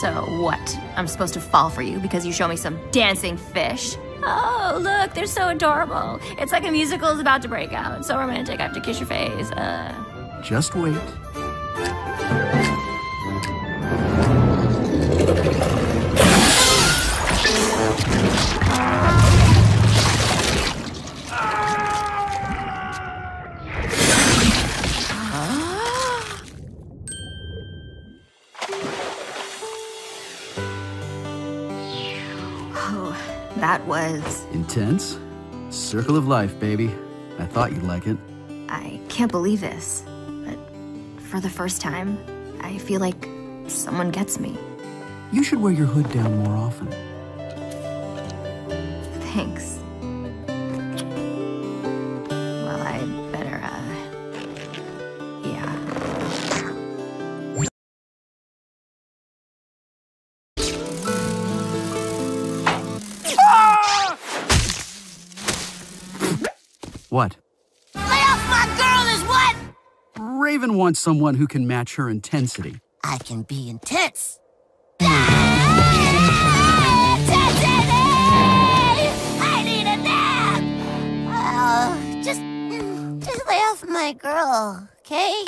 So what? I'm supposed to fall for you because you show me some dancing fish? Oh, look, they're so adorable. It's like a musical is about to break out. It's so romantic. I have to kiss your face. Uh. Just wait. Oh, that was. Intense? Circle of life, baby. I thought you'd like it. I can't believe this. But for the first time, I feel like someone gets me. You should wear your hood down more often. Thanks. What? Lay off my girl is what? Raven wants someone who can match her intensity. I can be intense. I need a nap. Uh, just, just lay off my girl, okay?